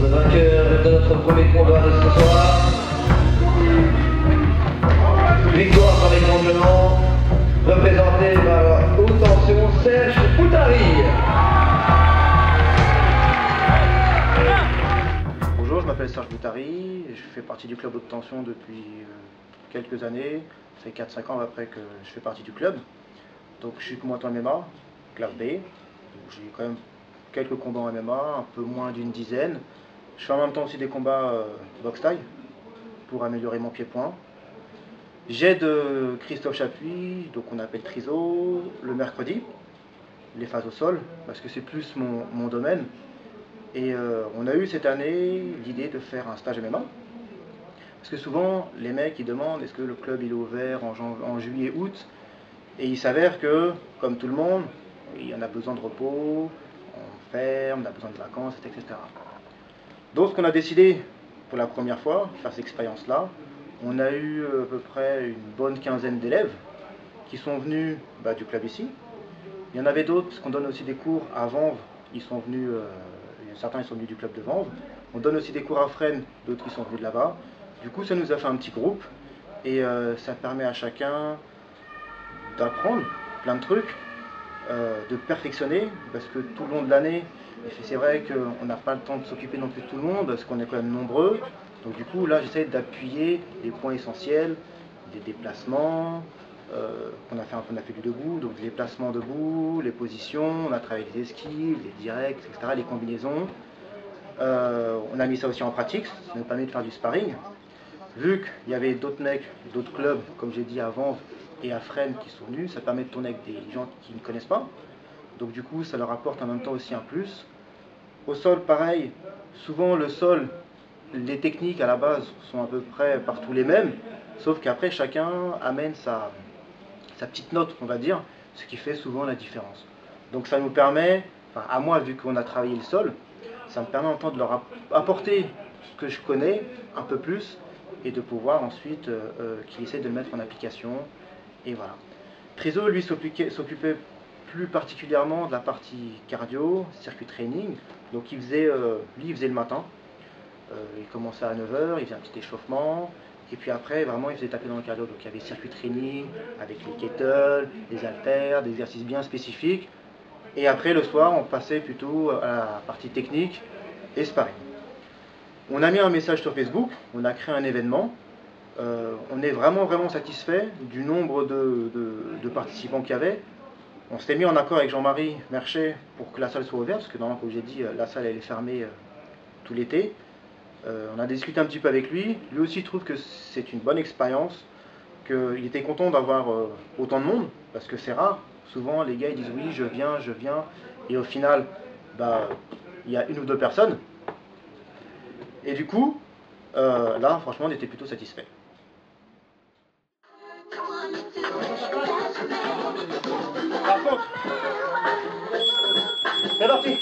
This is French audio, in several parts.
le vainqueur de notre premier combat de ce soir. Victoire par étranglement, représentée par haute tension Serge Poutari. Bonjour, je m'appelle Serge Boutari, je fais partie du club haute depuis euh, quelques années. Ça fait 4-5 ans après que je fais partie du club. Donc je suis combattant MMA, classe B. J'ai quand même quelques combats en MMA, un peu moins d'une dizaine. Je fais en même temps aussi des combats euh, boxe taille pour améliorer mon pied-point. J'aide Christophe Chapuis, donc on appelle Triso, le mercredi, les phases au sol, parce que c'est plus mon, domaine. Et euh, on a eu cette année l'idée de faire un stage MMA. Parce que souvent, les mecs, ils demandent est-ce que le club il est ouvert en juillet, août? Et il s'avère que, comme tout le monde, y en a besoin de repos, on ferme, on a besoin de vacances, etc. Donc, ce qu'on a décidé pour la première fois, faire cette expérience-là, on a eu euh, à peu près une bonne quinzaine d'élèves qui sont venus bah, du club ici. Il y en avait d'autres, parce qu'on donne aussi des cours à Vanves, ils sont venus, euh, certains ils sont venus du club de Vanves. On donne aussi des cours à Fresnes, d'autres qui sont venus de là-bas. Du coup, ça nous a fait un petit groupe et euh, ça permet à chacun d'apprendre plein de trucs, de perfectionner, parce que tout le long de l'année, c'est vrai qu'on n'a pas le temps de s'occuper non plus de tout le monde, parce qu'on est quand même nombreux. Donc du coup, là, j'essaie d'appuyer les points essentiels, des déplacements, euh, on, a fait on a fait du debout, donc des déplacements debout, les positions, on a travaillé les esquives, les directs, etc., les combinaisons. Euh, on a mis ça aussi en pratique, ça nous permet de faire du sparring. Vu qu'il y avait d'autres mecs, d'autres clubs, comme j'ai dit avant, et à Fresnes qui sont venus, ça permet de tourner avec des gens qui ne connaissent pas. Donc du coup, ça leur apporte en même temps aussi un plus. Au sol, pareil, souvent le sol, les techniques à la base sont à peu près partout les mêmes, sauf qu'après chacun amène sa, petite note, on va dire, ce qui fait souvent la différence. Donc ça nous permet, à moi vu qu'on a travaillé le sol, ça me permet en temps de leur app- apporter ce que je connais un peu plus et de pouvoir ensuite euh, euh, qu'ils essaient de le mettre en application. Et voilà. Triso, lui, s'occupait s'occupait plus particulièrement de la partie cardio, circuit training. Donc il faisait, euh, lui, il faisait le matin. Euh, il commençait à 9h, il faisait un petit échauffement. Et puis après, vraiment, il faisait taper dans le cardio. Donc il y avait circuit training avec les kettles, les haltères, des exercices bien spécifiques. Et après, le soir, on passait plutôt à la partie technique et sparring. On a mis un message sur Facebook, on a créé un événement. Euh, on est vraiment, vraiment satisfait du nombre de, participants qu'il y avait. On s'était mis en accord avec Jean-Marie Merchet pour que la salle soit ouverte, parce que normalement, comme j'ai dit, euh, la salle elle est fermée euh, tout l'été. On a discuté un petit peu avec lui. Lui aussi trouve que c'est une bonne expérience, qu'il était content d'avoir autant de monde, parce que c'est rare. Souvent, les gars ils disent oui, je viens, je viens, et au final, bah, il y a une ou deux personnes. Et du coup, là, franchement, on était plutôt satisfait. C'est parti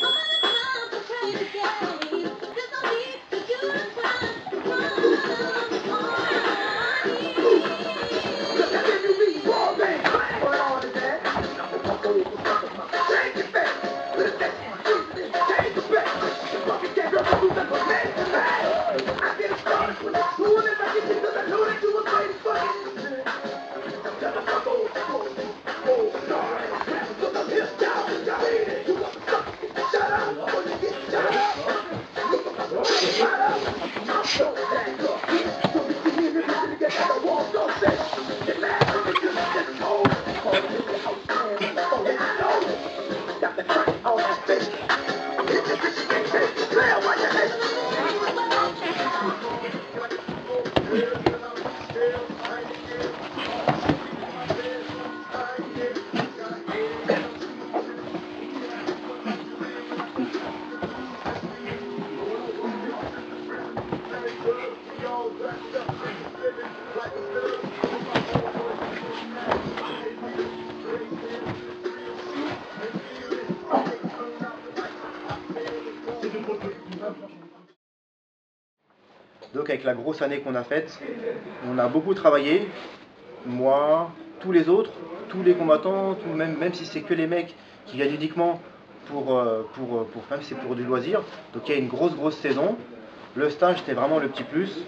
Avec la grosse année qu'on a faite, on a beaucoup travaillé. Moi, tous les autres, tous les combattants, même, même si c'est que les mecs qui viennent uniquement pour, euh, pour, pour, même si c'est pour du loisir. Donc il y a une grosse, grosse saison. Le stage, c'était vraiment le petit plus.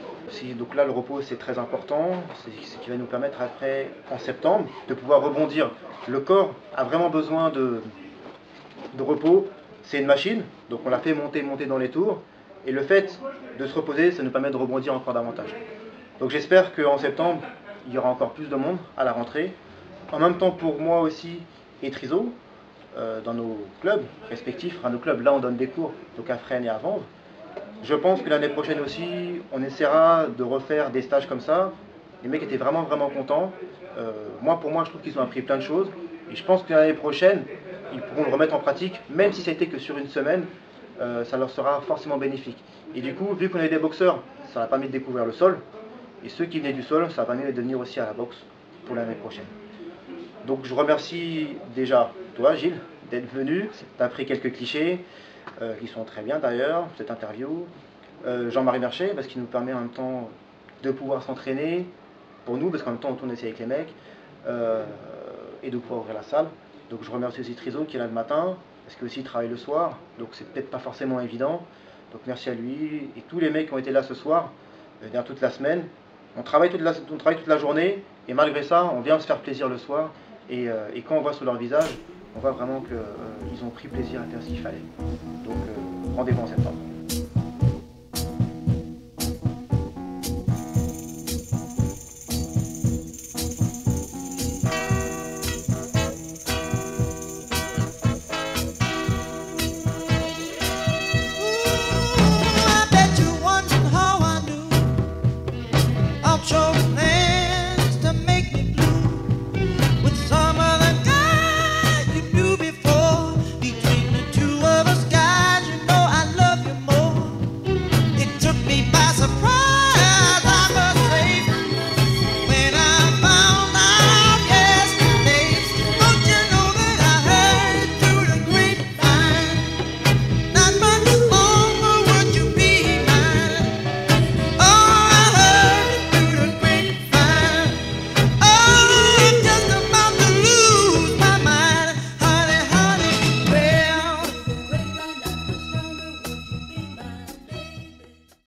donc là, le repos, c'est très important. C'est ce qui va nous permettre après, en septembre, de pouvoir rebondir. Le corps a vraiment besoin de, de repos. C'est une machine, donc on l'a fait monter, monter dans les tours. Et le fait de se reposer, ça nous permet de rebondir encore davantage. Donc j'espère qu'en septembre, il y aura encore plus de monde à la rentrée. En même temps, pour moi aussi et Triso, euh, dans nos clubs respectifs, à nos clubs, là on donne des cours, donc à Fresnes et à Vendre. Je pense que l'année prochaine aussi, on essaiera de refaire des stages comme ça. Les mecs étaient vraiment, vraiment contents. Euh, moi, pour moi, je trouve qu'ils ont appris plein de choses. Et je pense que l'année prochaine, ils pourront le remettre en pratique, même si ça a été que sur une semaine, euh, ça leur sera forcément bénéfique. Et du coup, vu qu'on avait des boxeurs, ça a permis de découvrir le sol. Et ceux qui venaient du sol, ça a permis de venir aussi à la boxe pour l'année prochaine. Donc je remercie déjà toi, Gilles, d'être venu. Tu as pris quelques clichés, euh, qui sont très bien d'ailleurs, cette interview. Euh, Jean-Marie Merchet, parce qu'il nous permet en même temps de pouvoir s'entraîner, pour nous, parce qu'en même temps on tourne avec les mecs, et de pouvoir ouvrir la salle. Donc je remercie aussi Triso qui est là le matin, parce qu'il aussi travaille le soir, donc c'est peut-être pas forcément évident. Donc merci à lui et tous les mecs qui ont été là ce soir, euh, toute la semaine. On travaille, toute la, journée et malgré ça, on vient se faire plaisir le soir. Et, euh, quand on voit sur leur visage, on voit vraiment qu'ils euh, ont pris plaisir à faire ce qu'il fallait. Donc rendez-vous en septembre.